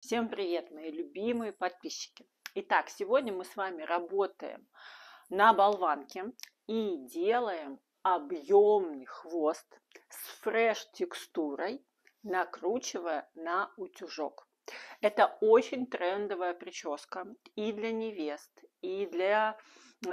Всем привет, мои любимые подписчики! Итак, сегодня мы с вами работаем на болванке и делаем объемный хвост с фреш-текстурой, накручивая на утюжок. Это очень трендовая прическа и для невест, и для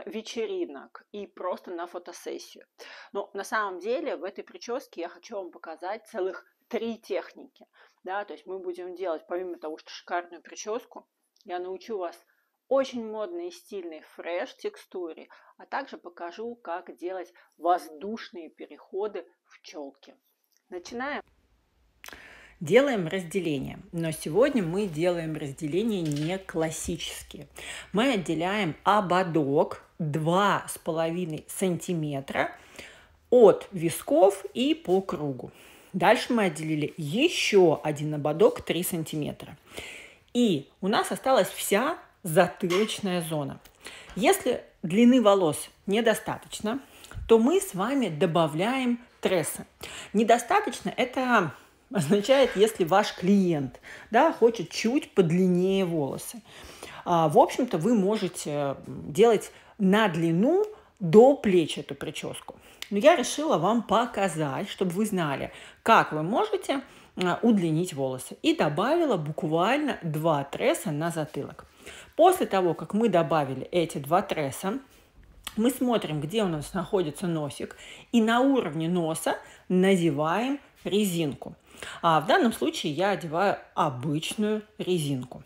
вечеринок, и просто на фотосессию. Но на самом деле в этой прическе я хочу вам показать целых три техники. Да, то есть мы будем делать, помимо того, что шикарную прическу, я научу вас очень модной и стильной фреш-текстуре, а также покажу, как делать воздушные переходы в челке. Начинаем. Делаем разделение, но сегодня мы делаем разделение не классические. Мы отделяем ободок 2,5 сантиметра от висков и по кругу. Дальше мы отделили еще один ободок 3 сантиметра. И у нас осталась вся затылочная зона. Если длины волос недостаточно, то мы с вами добавляем трессы. Недостаточно – это означает, если ваш клиент да, хочет чуть подлиннее волосы. А, в общем-то, вы можете делать на длину до плеч эту прическу. Но я решила вам показать, чтобы вы знали, как вы можете а, удлинить волосы. И добавила буквально два тресса на затылок. После того, как мы добавили эти два тресса, мы смотрим, где у нас находится носик, и на уровне носа надеваем резинку. А в данном случае я одеваю обычную резинку.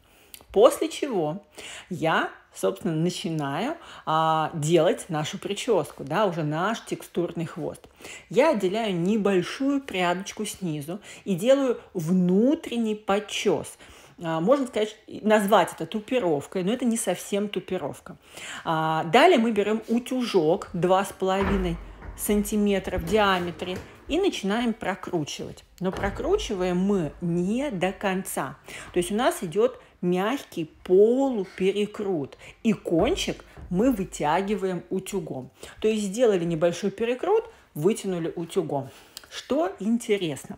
После чего я собственно, начинаю а, делать нашу прическу, да, уже наш текстурный хвост. Я отделяю небольшую прядочку снизу и делаю внутренний подчес. А, можно сказать, назвать это тупировкой, но это не совсем тупировка. А, далее мы берем утюжок 2,5 сантиметра в диаметре и начинаем прокручивать. Но прокручиваем мы не до конца. То есть у нас идет мягкий полуперекрут. И кончик мы вытягиваем утюгом. То есть сделали небольшой перекрут, вытянули утюгом. Что интересно,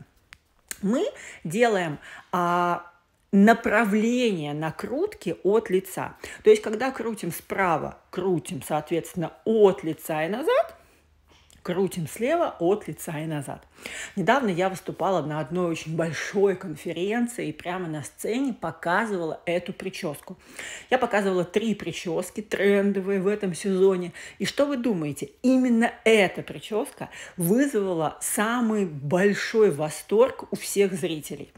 мы делаем а, направление накрутки от лица. То есть, когда крутим справа, крутим, соответственно, от лица и назад – крутим слева от лица и назад. Недавно я выступала на одной очень большой конференции и прямо на сцене показывала эту прическу. Я показывала три прически трендовые в этом сезоне. И что вы думаете? Именно эта прическа вызвала самый большой восторг у всех зрителей.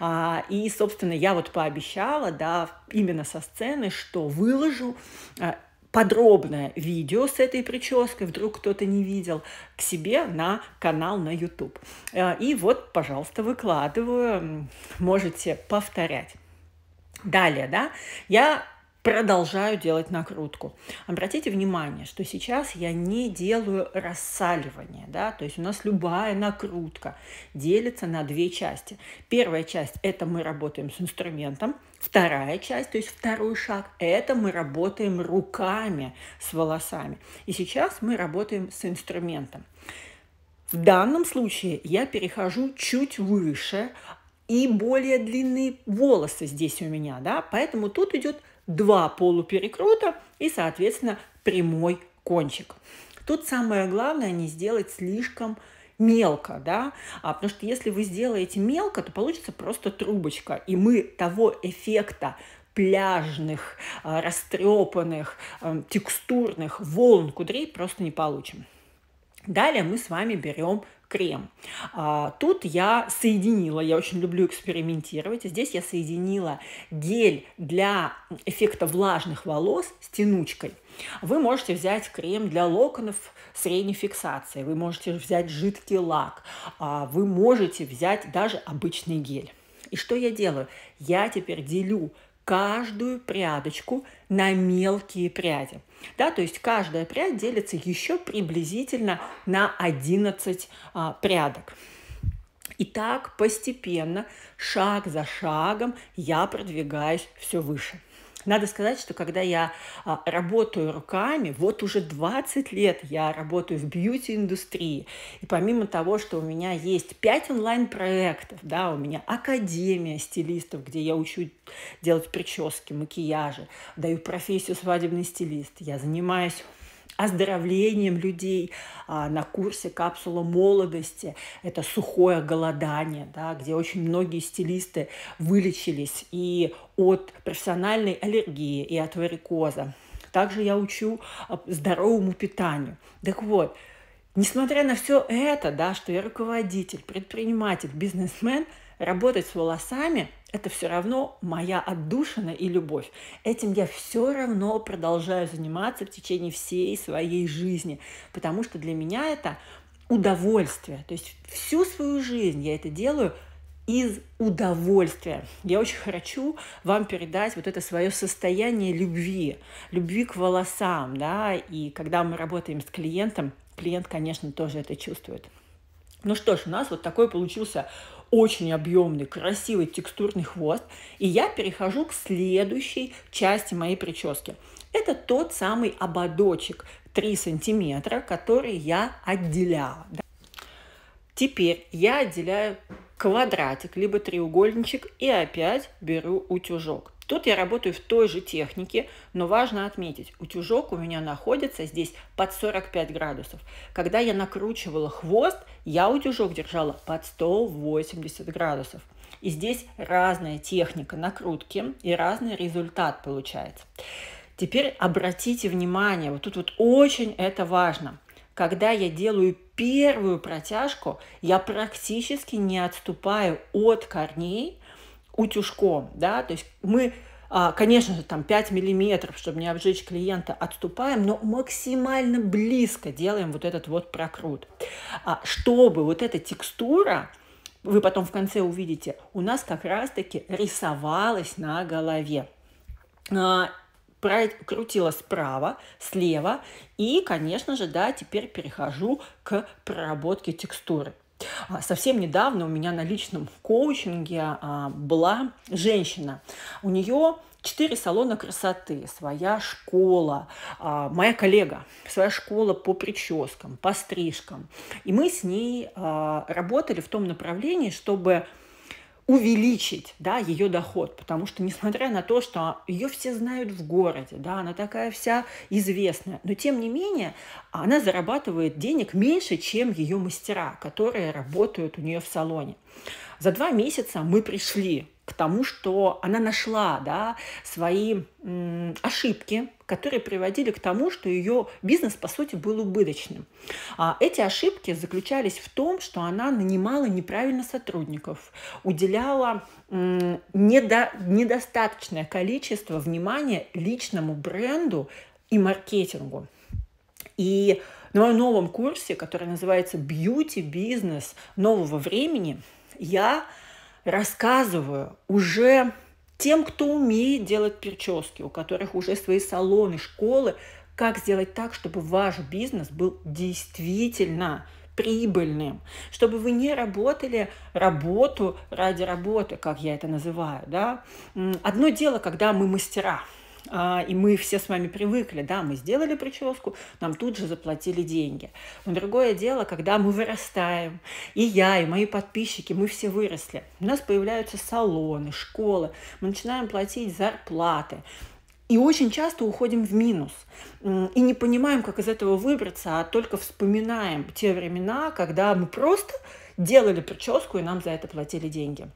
А, и, собственно, я вот пообещала, да, именно со сцены, что выложу а, подробное видео с этой прической, вдруг кто-то не видел, к себе на канал на YouTube. Э, и вот, пожалуйста, выкладываю, можете повторять. Далее, да, я продолжаю делать накрутку. Обратите внимание, что сейчас я не делаю рассаливание, да, то есть у нас любая накрутка делится на две части. Первая часть – это мы работаем с инструментом, вторая часть, то есть второй шаг – это мы работаем руками с волосами. И сейчас мы работаем с инструментом. В данном случае я перехожу чуть выше, и более длинные волосы здесь у меня, да, поэтому тут идет два полуперекрута и, соответственно, прямой кончик. Тут самое главное не сделать слишком мелко, да, а, потому что если вы сделаете мелко, то получится просто трубочка, и мы того эффекта пляжных, а, растрепанных, а, текстурных волн кудрей просто не получим. Далее мы с вами берем крем. А, тут я соединила, я очень люблю экспериментировать, здесь я соединила гель для эффекта влажных волос с тянучкой. Вы можете взять крем для локонов средней фиксации, вы можете взять жидкий лак, а, вы можете взять даже обычный гель. И что я делаю? Я теперь делю каждую прядочку на мелкие пряди. Да, то есть каждая прядь делится еще приблизительно на 11 а, прядок. И так постепенно, шаг за шагом я продвигаюсь все выше. Надо сказать, что когда я а, работаю руками, вот уже 20 лет я работаю в бьюти-индустрии, и помимо того, что у меня есть 5 онлайн-проектов, да, у меня академия стилистов, где я учу делать прически, макияжи, даю профессию свадебный стилист, я занимаюсь оздоровлением людей а, на курсе «Капсула молодости». Это сухое голодание, да, где очень многие стилисты вылечились и от профессиональной аллергии, и от варикоза. Также я учу а, здоровому питанию. Так вот, несмотря на все это, да, что я руководитель, предприниматель, бизнесмен, работать с волосами – это все равно моя отдушина и любовь. Этим я все равно продолжаю заниматься в течение всей своей жизни, потому что для меня это удовольствие. То есть всю свою жизнь я это делаю из удовольствия. Я очень хочу вам передать вот это свое состояние любви, любви к волосам, да, и когда мы работаем с клиентом, клиент, конечно, тоже это чувствует. Ну что ж, у нас вот такой получился очень объемный, красивый текстурный хвост. И я перехожу к следующей части моей прически. Это тот самый ободочек 3 сантиметра, который я отделяла. Теперь я отделяю квадратик, либо треугольничек и опять беру утюжок. Тут я работаю в той же технике, но важно отметить, утюжок у меня находится здесь под 45 градусов. Когда я накручивала хвост, я утюжок держала под 180 градусов. И здесь разная техника накрутки и разный результат получается. Теперь обратите внимание, вот тут вот очень это важно. Когда я делаю первую протяжку, я практически не отступаю от корней, утюжком, да, то есть мы а, Конечно же, там 5 миллиметров, чтобы не обжечь клиента, отступаем, но максимально близко делаем вот этот вот прокрут. А, чтобы вот эта текстура, вы потом в конце увидите, у нас как раз-таки рисовалась на голове. А, крутила справа, слева. И, конечно же, да, теперь перехожу к проработке текстуры. А, совсем недавно у меня на личном коучинге а, была женщина. У нее четыре салона красоты, своя школа, а, моя коллега, своя школа по прическам, по стрижкам. И мы с ней работали в том направлении, чтобы увеличить да, ее доход, потому что несмотря на то, что ее все знают в городе, да, она такая вся известная, но тем не менее она зарабатывает денег меньше, чем ее мастера, которые работают у нее в салоне. За два месяца мы пришли к тому, что она нашла да, свои ошибки, которые приводили к тому, что ее бизнес, по сути, был убыточным. А эти ошибки заключались в том, что она нанимала неправильно сотрудников, уделяла недо, недостаточное количество внимания личному бренду и маркетингу. И на моем новом курсе, который называется «Бьюти бизнес нового времени», я рассказываю уже тем, кто умеет делать прически, у которых уже свои салоны, школы, как сделать так, чтобы ваш бизнес был действительно прибыльным, чтобы вы не работали работу ради работы, как я это называю. Да? Одно дело, когда мы мастера, и мы все с вами привыкли, да, мы сделали прическу, нам тут же заплатили деньги. Но другое дело, когда мы вырастаем, и я, и мои подписчики, мы все выросли. У нас появляются салоны, школы, мы начинаем платить зарплаты, и очень часто уходим в минус. И не понимаем, как из этого выбраться, а только вспоминаем те времена, когда мы просто делали прическу, и нам за это платили деньги.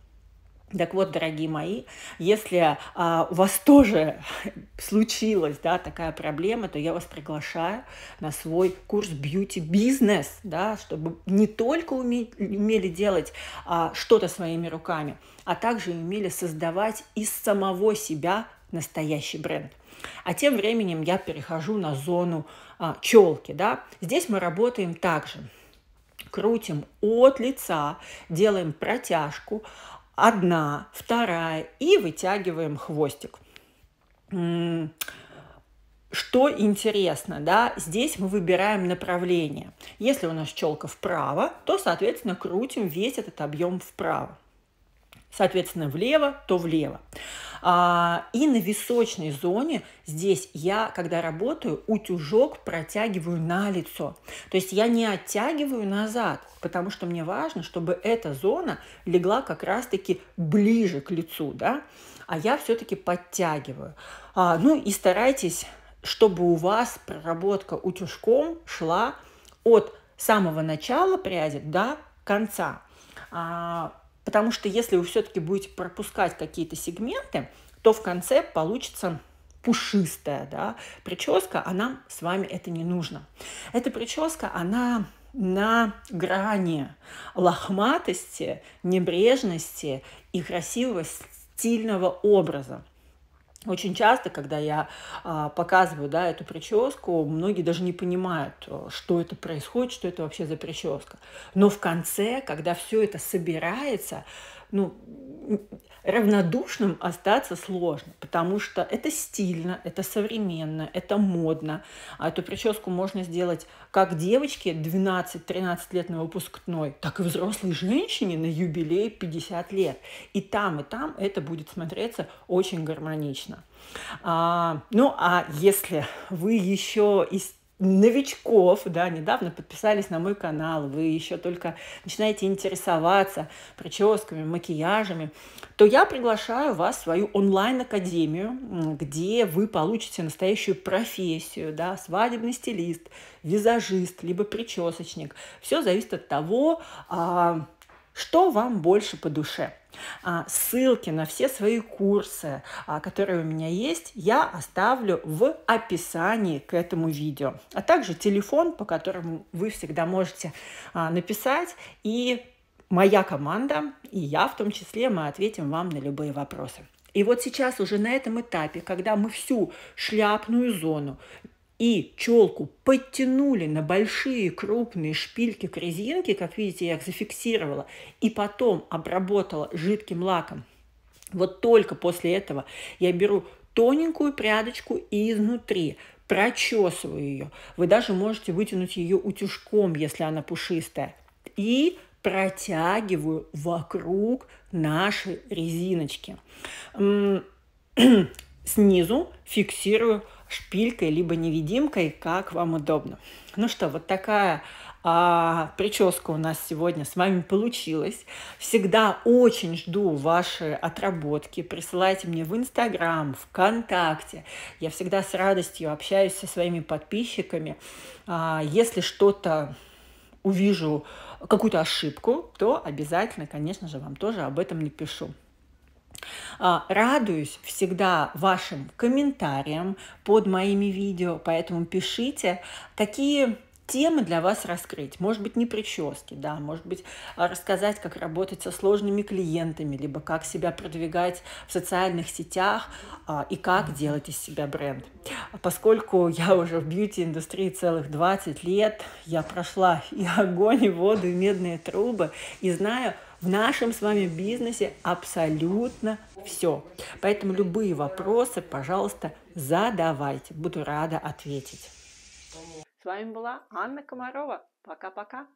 Так вот, дорогие мои, если а, у вас тоже случилась да, такая проблема, то я вас приглашаю на свой курс Business, да, чтобы не только уметь, умели делать а, что-то своими руками, а также умели создавать из самого себя настоящий бренд. А тем временем я перехожу на зону а, челки. Да. Здесь мы работаем также. Крутим от лица, делаем протяжку, одна, вторая и вытягиваем хвостик. что интересно, да, здесь мы выбираем направление. Если у нас челка вправо, то, соответственно, крутим весь этот объем вправо. Соответственно, влево, то влево. А, и на височной зоне здесь я, когда работаю, утюжок протягиваю на лицо. То есть я не оттягиваю назад, потому что мне важно, чтобы эта зона легла как раз-таки ближе к лицу, да, а я все-таки подтягиваю. А, ну и старайтесь чтобы у вас проработка утюжком шла от самого начала пряди до конца. А, потому что если вы все-таки будете пропускать какие-то сегменты, то в конце получится пушистая да, прическа, а нам с вами это не нужно. Эта прическа, она на грани лохматости, небрежности и красивого стильного образа. Очень часто, когда я а, показываю да, эту прическу, многие даже не понимают, э, что это происходит, что это вообще за прическа. Но в конце, когда все это собирается, ну, равнодушным остаться сложно, потому что это стильно, это современно, это модно. А эту прическу можно сделать как девочке 12-13 лет на выпускной, так и взрослой женщине на юбилей 50 лет. И там, и там это будет смотреться очень гармонично. А, ну, а если вы еще из новичков, да, недавно подписались на мой канал, вы еще только начинаете интересоваться прическами, макияжами, то я приглашаю вас в свою онлайн-академию, где вы получите настоящую профессию, да, свадебный стилист, визажист, либо причесочник. Все зависит от того, а, что вам больше по душе. А, ссылки на все свои курсы, а, которые у меня есть, я оставлю в описании к этому видео. А также телефон, по которому вы всегда можете а, написать, и моя команда, и я в том числе, мы ответим вам на любые вопросы. И вот сейчас уже на этом этапе, когда мы всю шляпную зону и челку подтянули на большие крупные шпильки к резинке, как видите, я их зафиксировала, и потом обработала жидким лаком. Вот только после этого я беру тоненькую прядочку изнутри прочесываю ее. Вы даже можете вытянуть ее утюжком, если она пушистая. И протягиваю вокруг нашей резиночки. Снизу фиксирую шпилькой, либо невидимкой, как вам удобно. Ну что, вот такая а, прическа у нас сегодня с вами получилась. Всегда очень жду ваши отработки. Присылайте мне в Инстаграм, ВКонтакте. Я всегда с радостью общаюсь со своими подписчиками. А, если что-то увижу, какую-то ошибку, то обязательно, конечно же, вам тоже об этом напишу. А, радуюсь всегда вашим комментариям под моими видео, поэтому пишите, какие темы для вас раскрыть. Может быть, не прически, да, может быть, а, рассказать, как работать со сложными клиентами, либо как себя продвигать в социальных сетях а, и как делать из себя бренд. Поскольку я уже в бьюти-индустрии целых 20 лет, я прошла и огонь, и воду, и медные трубы, и знаю, в нашем с вами бизнесе абсолютно все. Поэтому любые вопросы, пожалуйста, задавайте. Буду рада ответить. С вами была Анна Комарова. Пока-пока.